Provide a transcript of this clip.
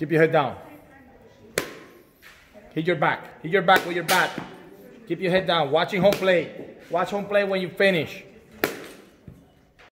Keep your head down. Hit your back. Hit your back with your back. Keep your head down. Watching home play. Watch home play when you finish.